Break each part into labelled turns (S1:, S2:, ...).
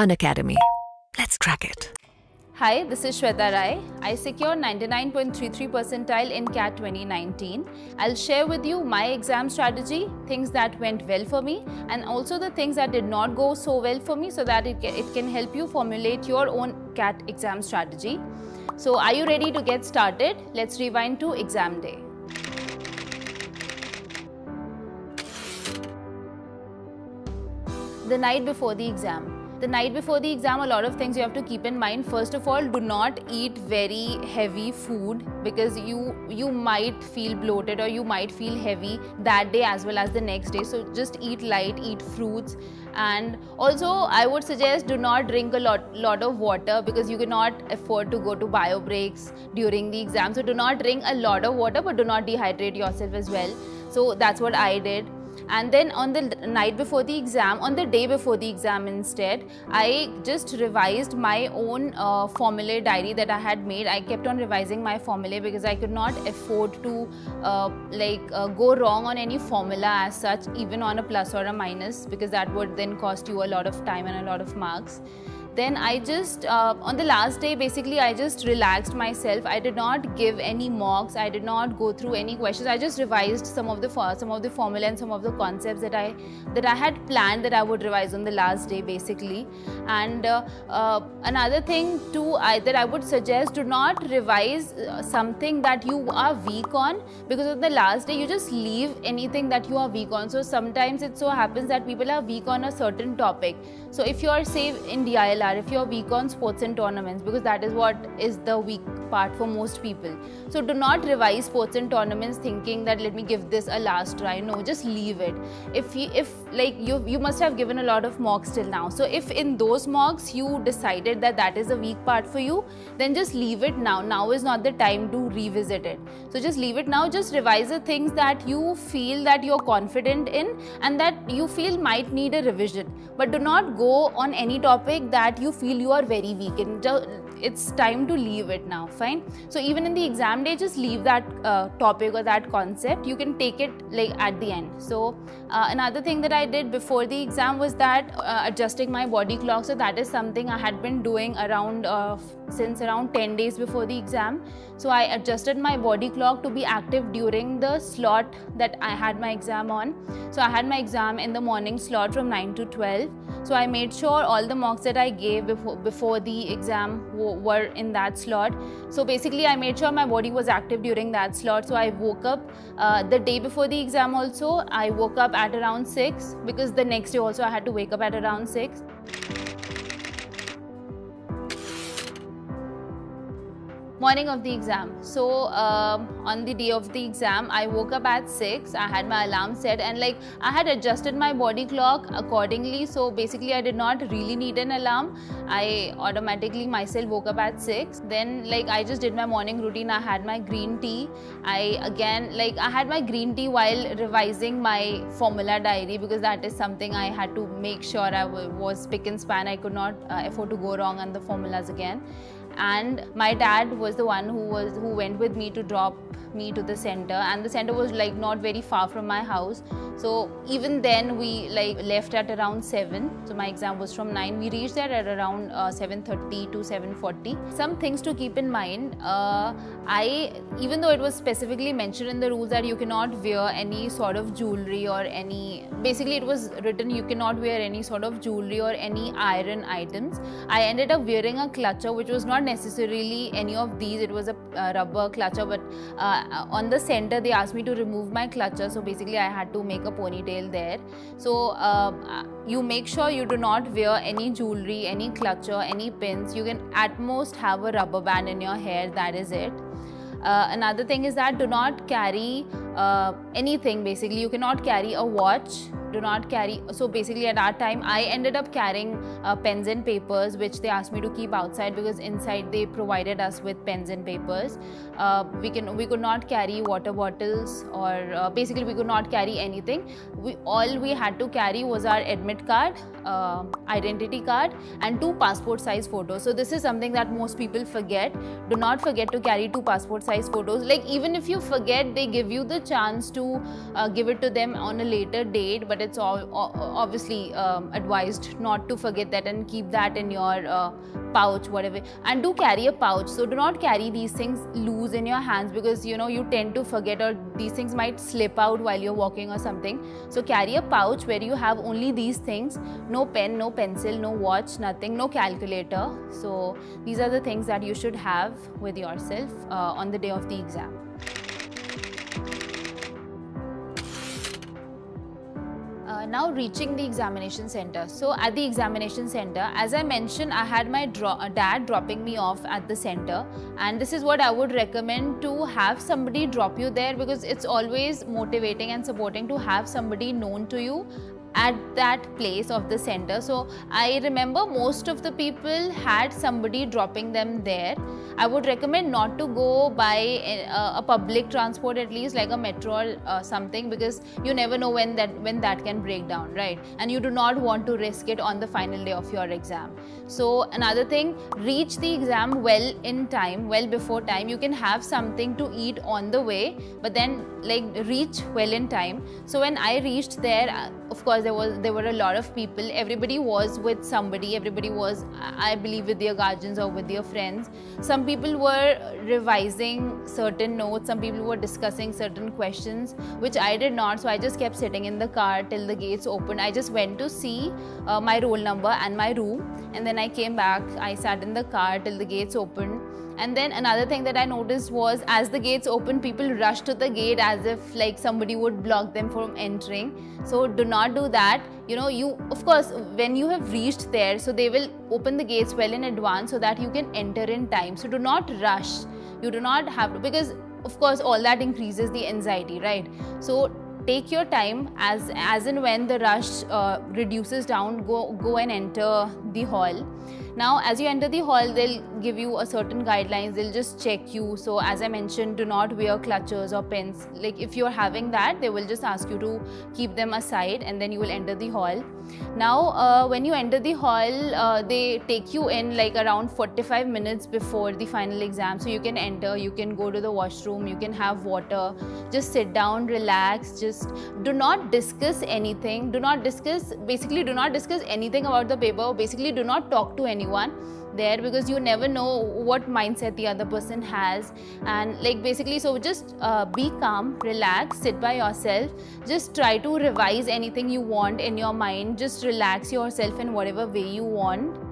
S1: Unacademy. Let's crack it.
S2: Hi, this is Shweta Rai. I secured 99.33 percentile in CAT 2019. I'll share with you my exam strategy, things that went well for me, and also the things that did not go so well for me so that it, it can help you formulate your own CAT exam strategy. So, are you ready to get started? Let's rewind to exam day. the night before the exam. The night before the exam, a lot of things you have to keep in mind. First of all, do not eat very heavy food because you you might feel bloated or you might feel heavy that day as well as the next day. So just eat light, eat fruits, and also I would suggest do not drink a lot lot of water because you cannot afford to go to bio breaks during the exam. So do not drink a lot of water, but do not dehydrate yourself as well. So that's what I did and then on the night before the exam on the day before the exam instead i just revised my own uh, formulae diary that i had made. I kept on revising my formulae because i could not afford to uh, like uh, go wrong on any formula as such even on a plus or a minus because that would then cost you a lot of time and a lot of marks then I just, uh, on the last day, basically, I just relaxed myself. I did not give any mocks. I did not go through any questions. I just revised some of the some of the formula and some of the concepts that I that I had planned that I would revise on the last day, basically. And uh, uh, another thing too, I, that I would suggest: do not revise uh, something that you are weak on because on the last day you just leave anything that you are weak on. So sometimes it so happens that people are weak on a certain topic. So if you are say in DIL if you're weak on sports and tournaments because that is what is the weak part for most people. So do not revise sports and tournaments thinking that let me give this a last try. No just leave it. If you if like you you must have given a lot of mocks till now. So if in those mocks you decided that that is a weak part for you then just leave it now. Now is not the time to revisit it. So just leave it now. Just revise the things that you feel that you're confident in and that you feel might need a revision. But do not go on any topic that you feel you are very weak. In it's time to leave it now fine? So even in the exam day just leave that uh, topic or that concept. You can take it like at the end. So uh, another thing that i did before the exam was that uh, adjusting my body clock. So that is something i had been doing around uh, since around 10 days before the exam. So i adjusted my body clock to be active during the slot that i had my exam on. So i had my exam in the morning slot from 9 to 12 so i made sure all the mocks that i gave before before the exam were in that slot. So basically, I made sure my body was active during that slot. So I woke up uh, the day before the exam also. I woke up at around 6 because the next day also I had to wake up at around 6. Morning of the exam. So um, on the day of the exam i woke up at 6 i had my alarm set and like i had adjusted my body clock accordingly. So basically i did not really need an alarm. I automatically myself woke up at 6 then like i just did my morning routine. I had my green tea. I again like i had my green tea while revising my formula diary because that is something i had to make sure I was pick and span. I could not uh, afford to go wrong on the formulas again and my dad was the one who was who went with me to drop me to the center and the center was like not very far from my house. So even then we like left at around 7 so my exam was from 9 we reached there at around uh, 7.30 to 7.40 some things to keep in mind uh, i even though it was specifically mentioned in the rules that you cannot wear any sort of jewelry or any basically it was written you cannot wear any sort of jewelry or any iron items. I ended up wearing a clutcher which was not necessarily any of these. It was a uh, rubber clutcher but uh, uh, on the center they asked me to remove my clutcher so basically i had to make a ponytail there. So uh, you make sure you do not wear any jewelry any clutcher any pins. You can at most have a rubber band in your hair. That is it. Uh, another thing is that do not carry uh, anything. Basically you cannot carry a watch do not carry so basically at our time i ended up carrying uh, pens and papers which they asked me to keep outside because inside they provided us with pens and papers. Uh, we can we could not carry water bottles or uh, basically we could not carry anything. We all we had to carry was our admit card uh, identity card and two passport size photos. So this is something that most people forget. Do not forget to carry two passport size photos. Like even if you forget they give you the chance to uh, give it to them on a later date but it's all obviously um, advised not to forget that and keep that in your uh, pouch whatever. And do carry a pouch so do not carry these things loose in your hands because you know you tend to forget or these things might slip out while you're walking or something. So carry a pouch where you have only these things no pen no pencil no watch nothing no calculator. So these are the things that you should have with yourself uh, on the day of the exam now reaching the examination center. So at the examination center, as I mentioned, I had my dro uh, dad dropping me off at the center and this is what I would recommend to have somebody drop you there because it's always motivating and supporting to have somebody known to you at that place of the center. So I remember most of the people had somebody dropping them there. I would recommend not to go by a, a public transport at least like a metro or uh, something because you never know when that when that can break down, right? And you do not want to risk it on the final day of your exam. So another thing, reach the exam well in time, well before time. You can have something to eat on the way, but then like reach well in time. So when I reached there, uh, of course there was there were a lot of people. Everybody was with somebody. Everybody was i believe with their guardians or with their friends. Some people were revising certain notes. Some people were discussing certain questions which i did not. So i just kept sitting in the car till the gates opened. I just went to see uh, my roll number and my room. And then i came back. I sat in the car till the gates opened and then another thing that I noticed was as the gates opened, people rushed to the gate as if like somebody would block them from entering. So do not do that. You know, you of course when you have reached there, so they will open the gates well in advance so that you can enter in time. So do not rush. You do not have to because of course all that increases the anxiety, right? So take your time as as and when the rush uh, reduces down go go and enter the hall now, as you enter the hall, they'll give you a certain guidelines. They'll just check you. So, as I mentioned, do not wear clutches or pins Like if you're having that, they will just ask you to keep them aside, and then you will enter the hall. Now, uh, when you enter the hall, uh, they take you in like around 45 minutes before the final exam. So you can enter, you can go to the washroom, you can have water, just sit down, relax, just do not discuss anything. Do not discuss, basically, do not discuss anything about the paper. Basically, do not talk to anyone there because you never know what mindset the other person has. And like basically so just uh, be calm relax sit by yourself. Just try to revise anything you want in your mind. Just relax yourself in whatever way you want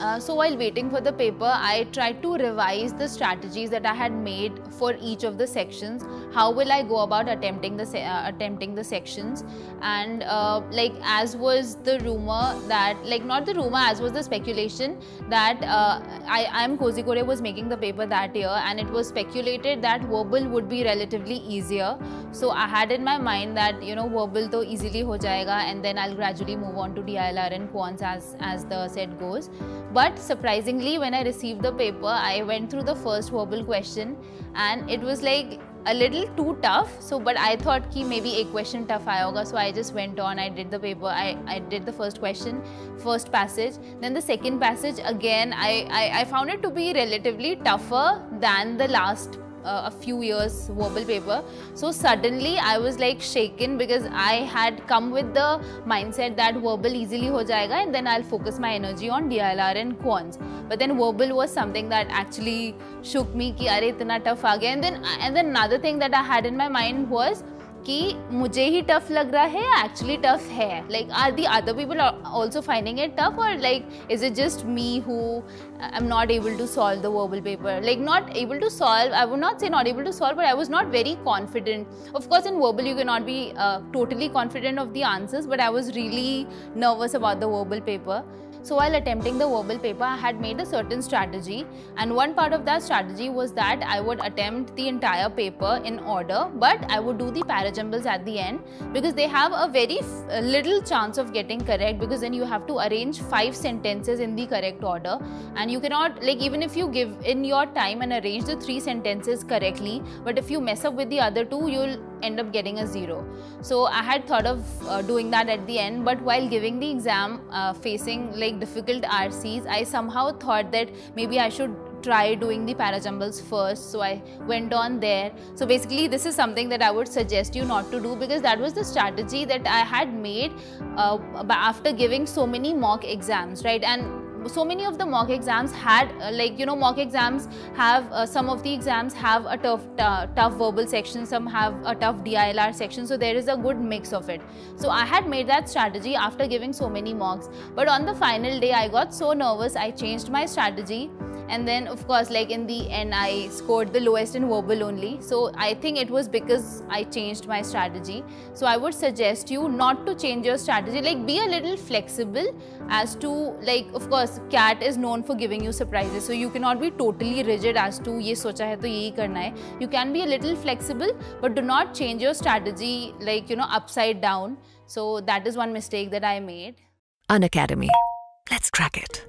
S2: Uh, so while waiting for the paper, I tried to revise the strategies that I had made for each of the sections. How will I go about attempting the uh, attempting the sections? And uh, like as was the rumor that like not the rumor as was the speculation that uh, I am Kozhikode was making the paper that year, and it was speculated that verbal would be relatively easier. So I had in my mind that you know verbal to easily ho jayega, and then I'll gradually move on to DILR and quants as as the set goes. But surprisingly, when I received the paper, I went through the first verbal question and it was like a little too tough. So, but I thought ki maybe a question tough aayoga. So I just went on, I did the paper, I, I did the first question, first passage. Then the second passage, again, I, I, I found it to be relatively tougher than the last uh, a few years verbal paper. So suddenly I was like shaken because I had come with the mindset that verbal easily ho jayega and then I'll focus my energy on DILR and quants. But then verbal was something that actually shook me ki are itna tough aa. And then and then another thing that I had in my mind was कि मुझे ही tough लग रहा है actually tough है? Like are the other people also finding it tough और like is it just me who I am not able to solve the verbal paper like not able to solve I would not say not able to solve but I was not very confident of course in verbal you can not be totally confident of the answers but I was really nervous about the verbal paper So while attempting the verbal paper, I had made a certain strategy and one part of that strategy was that I would attempt the entire paper in order but I would do the parajumbles at the end because they have a very little chance of getting correct because then you have to arrange five sentences in the correct order and you cannot like even if you give in your time and arrange the three sentences correctly but if you mess up with the other two you'll end up getting a zero. So I had thought of uh, doing that at the end but while giving the exam uh, facing like difficult RCs I somehow thought that maybe I should try doing the parajumbles first. So I went on there. So basically, this is something that I would suggest you not to do because that was the strategy that I had made uh, after giving so many mock exams, right? And so many of the mock exams had uh, like you know mock exams have uh, some of the exams have a tough tough verbal section some have a tough DILR section. So there is a good mix of it. So I had made that strategy after giving so many mocks. But on the final day I got so nervous I changed my strategy and then of course like in the end I scored the lowest in verbal only. So I think it was because I changed my strategy. So I would suggest you not to change your strategy. Like be a little flexible as to like of course cat is known for giving you surprises. So you cannot be totally rigid as to ye socha hai to yehi karna hai. You can be a little flexible but do not change your strategy like you know upside down. So that is one mistake that I made.
S1: Unacademy. Let's crack it